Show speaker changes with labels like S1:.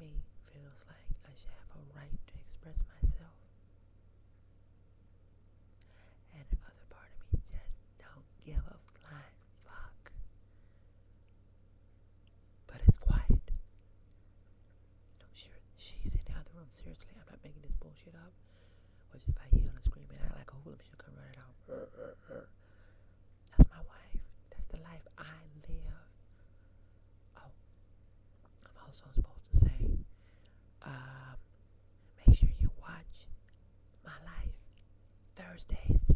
S1: me feels like I should have a right to express myself. And the other part of me just don't give a flying fuck. But it's quiet. No, she, she's in the other room. Seriously, I'm not making this bullshit up. Which if I yell and scream and act like a hooligan, she'll come running out. That's my wife. That's the life I live. Oh, I'm also supposed Thursdays.